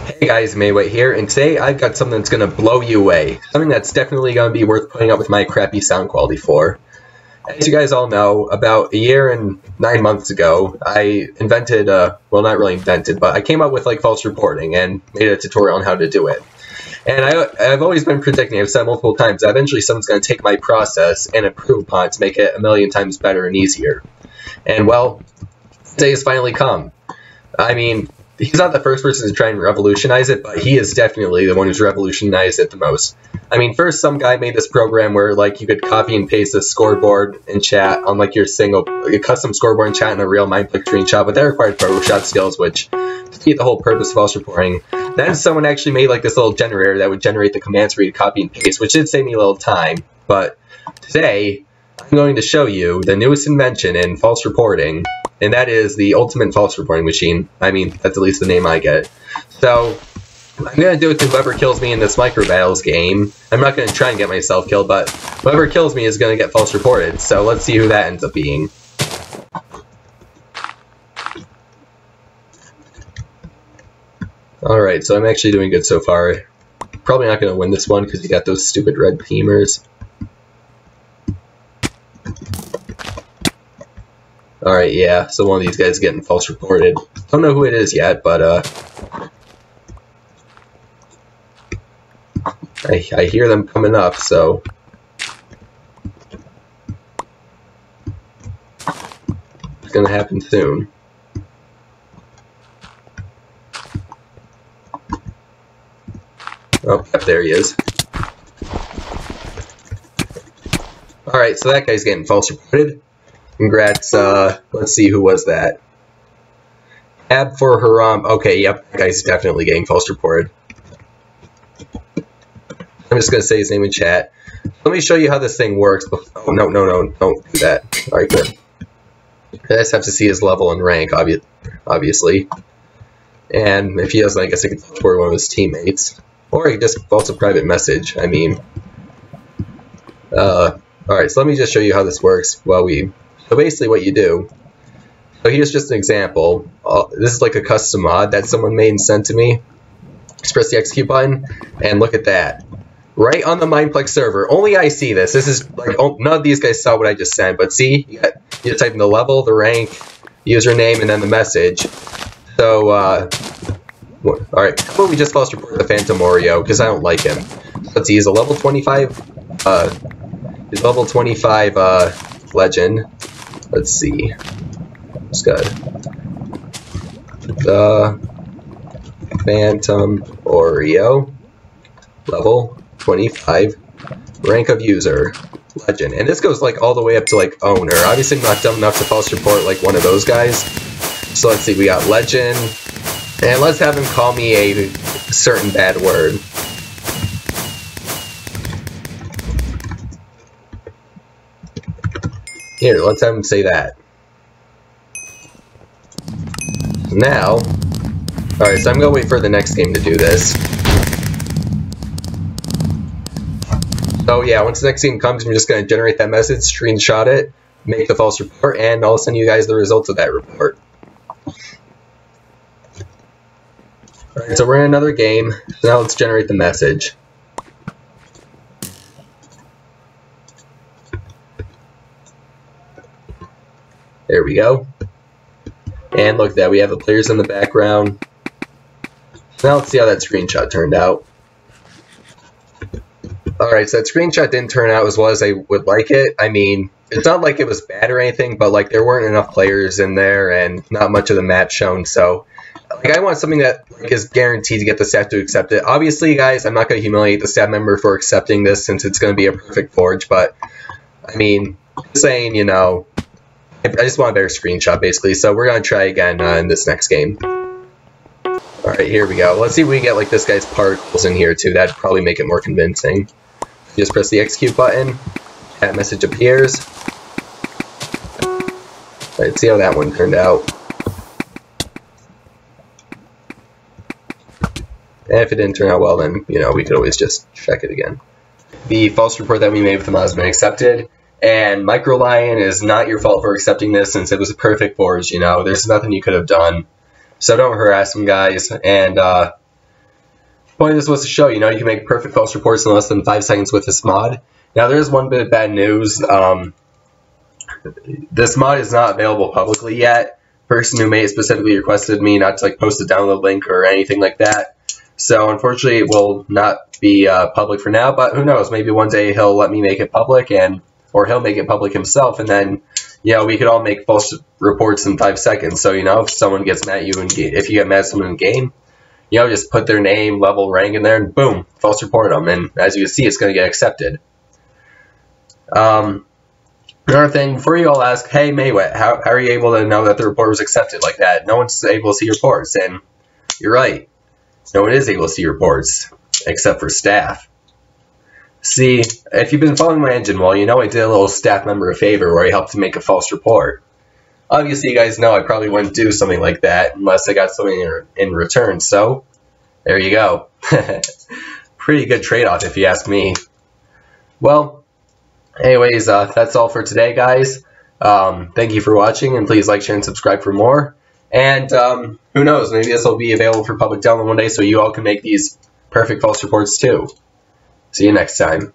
Hey guys, Maewtt here, and today I've got something that's going to blow you away. Something that's definitely going to be worth putting up with my crappy sound quality for. As you guys all know, about a year and nine months ago, I invented, uh, well not really invented, but I came up with like false reporting and made a tutorial on how to do it. And I, I've always been predicting, I've said multiple times, that eventually someone's going to take my process and improve upon it to make it a million times better and easier. And well, day has finally come. I mean, he's not the first person to try and revolutionize it, but he is definitely the one who's revolutionized it the most. I mean, first some guy made this program where like you could copy and paste a scoreboard and chat on like your single your custom scoreboard and chat in a real Mineplex screenshot, but that required Photoshop skills, which defeat the whole purpose of false reporting. Then someone actually made like this little generator that would generate the commands for you to copy and paste, which did save me a little time. But today I'm going to show you the newest invention in false reporting and that is the ultimate false reporting machine. I mean, that's at least the name I get. So, I'm going to do it to whoever kills me in this micro battles game. I'm not going to try and get myself killed, but whoever kills me is going to get false reported. So let's see who that ends up being. Alright, so I'm actually doing good so far. Probably not going to win this one because you got those stupid red teamers. Alright, yeah, so one of these guys getting false reported. Don't know who it is yet, but, uh... I, I hear them coming up, so... It's gonna happen soon. Oh, yep, there he is. Alright, so that guy's getting false reported. Congrats, uh, let's see, who was that? Ab for Haram. Okay, yep, that guy's definitely getting false reported. I'm just going to say his name in chat. Let me show you how this thing works. Oh, no, no, no, don't do that. Alright, good. I just have to see his level and rank, obvi obviously. And if he doesn't, I guess I can for one of his teammates. Or he just false a private message. I mean, uh, alright, so let me just show you how this works while we so basically what you do, so here's just an example. Uh, this is like a custom mod that someone made and sent to me. Just press the execute button, and look at that. Right on the Mineplex server. Only I see this. This is like, oh, none of these guys saw what I just sent, but see, you, got, you type in the level, the rank, username, and then the message. So, uh, alright, how about we just false report the Phantom Oreo, because I don't like him. Let's see, he's a level 25, uh, he's level 25, uh, legend. Let's see. It's good. The uh, Phantom Oreo. Level 25. Rank of user. Legend. And this goes like all the way up to like owner. Obviously not dumb enough to false report like one of those guys. So let's see, we got legend. And let's have him call me a certain bad word. Here, let's have him say that. Now, alright, so I'm gonna wait for the next game to do this. So yeah, once the next game comes, I'm just gonna generate that message, screenshot it, make the false report, and I'll send you guys the results of that report. Alright, so we're in another game, so now let's generate the message. There we go. And look at that, we have the players in the background. Now let's see how that screenshot turned out. Alright, so that screenshot didn't turn out as well as I would like it. I mean, it's not like it was bad or anything, but like there weren't enough players in there and not much of the map shown, so like I want something that like, is guaranteed to get the staff to accept it. Obviously, guys, I'm not going to humiliate the staff member for accepting this since it's going to be a perfect forge, but I mean, saying, you know, I just want a better screenshot, basically. So we're going to try again uh, in this next game. Alright, here we go. Let's see if we get like this guy's particles in here, too. That'd probably make it more convincing. Just press the execute button. That message appears. Let's see how that one turned out. And if it didn't turn out well, then, you know, we could always just check it again. The false report that we made with the mod has been accepted. And Micro Lion is not your fault for accepting this since it was a perfect forge, you know. There's nothing you could have done. So don't harass them, guys. And uh, point of this was to show, you know, you can make perfect false reports in less than 5 seconds with this mod. Now, there is one bit of bad news. Um, this mod is not available publicly yet. Person who made it specifically requested me not to like post a download link or anything like that. So unfortunately, it will not be uh, public for now. But who knows? Maybe one day he'll let me make it public, and or he'll make it public himself, and then you know we could all make false reports in five seconds. So you know if someone gets mad at you and if you get mad at someone in game, you know just put their name, level, rank in there, and boom, false report them. And as you can see, it's going to get accepted. Um, Another thing, before you all ask, hey Maewtt, how, how are you able to know that the report was accepted like that? No one's able to see reports, and you're right. No one is able to see reports, except for staff. See, if you've been following my engine, well, you know I did a little staff member a favor where I helped to make a false report. Obviously, you guys know I probably wouldn't do something like that unless I got something in return, so there you go. Pretty good trade-off if you ask me. Well, Anyways, uh, that's all for today, guys. Um, thank you for watching, and please like, share, and subscribe for more. And um, who knows, maybe this will be available for public download one day so you all can make these perfect false reports too. See you next time.